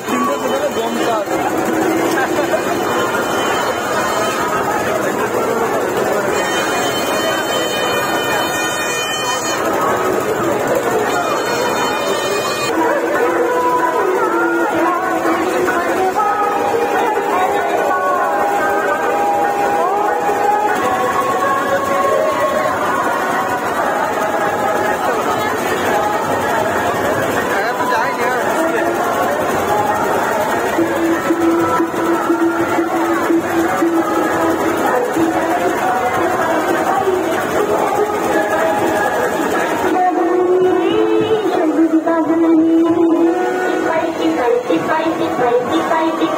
get to いっぱい行って